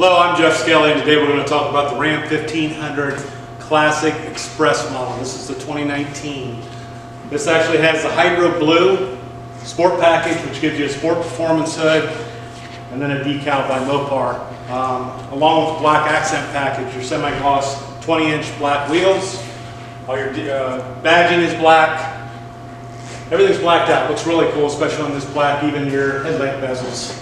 Hello, I'm Jeff Skelly, and today we're going to talk about the Ram 1500 Classic Express model. This is the 2019. This actually has the Hydro Blue Sport Package, which gives you a Sport Performance hood, and then a decal by Mopar. Um, along with Black Accent Package, your semi-gloss 20-inch black wheels. All your uh, badging is black. Everything's blacked out. Looks really cool, especially on this black, even your headlamp bezels.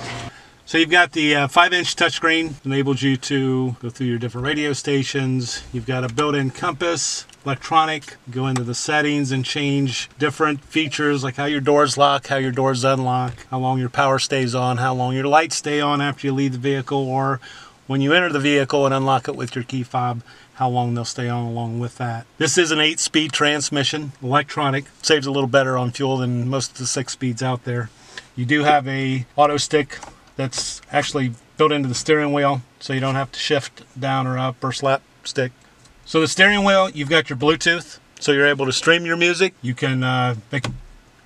So you've got the uh, 5-inch touchscreen, enables you to go through your different radio stations. You've got a built-in compass, electronic, go into the settings and change different features like how your doors lock, how your doors unlock, how long your power stays on, how long your lights stay on after you leave the vehicle, or when you enter the vehicle and unlock it with your key fob, how long they'll stay on along with that. This is an 8-speed transmission, electronic, saves a little better on fuel than most of the 6 speeds out there. You do have a auto stick that's actually built into the steering wheel so you don't have to shift down or up or slap stick. So the steering wheel, you've got your Bluetooth, so you're able to stream your music. You can uh, make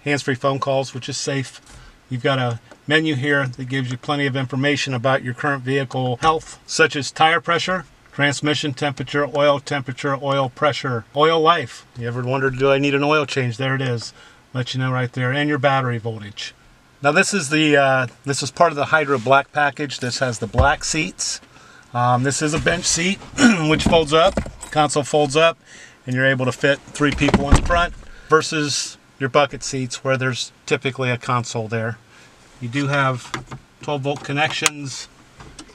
hands-free phone calls, which is safe. You've got a menu here that gives you plenty of information about your current vehicle health, such as tire pressure, transmission temperature, oil temperature, oil pressure, oil life. You ever wondered, do I need an oil change? There it is. Let you know right there. And your battery voltage. Now this is the uh, this is part of the Hydro Black package. This has the black seats. Um, this is a bench seat which folds up, console folds up, and you're able to fit three people in the front versus your bucket seats where there's typically a console there. You do have 12 volt connections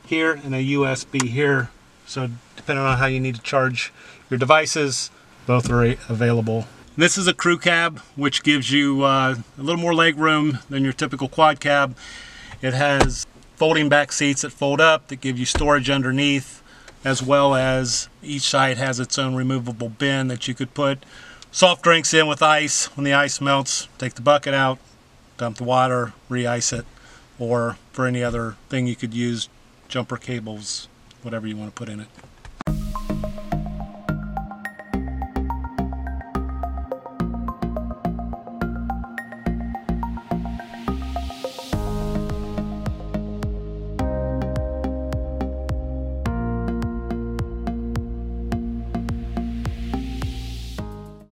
here and a USB here. So depending on how you need to charge your devices, both are available this is a crew cab, which gives you uh, a little more leg room than your typical quad cab. It has folding back seats that fold up that give you storage underneath, as well as each side has its own removable bin that you could put soft drinks in with ice. When the ice melts, take the bucket out, dump the water, re-ice it, or for any other thing you could use, jumper cables, whatever you want to put in it.